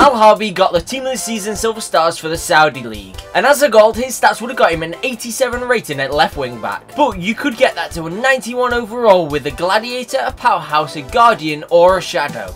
Al Harbi got the Team of the Season Silver Stars for the Saudi League. And as a gold, his stats would have got him an 87 rating at left wing back. But you could get that to a 91 overall with a Gladiator, a Powerhouse, a Guardian or a Shadow.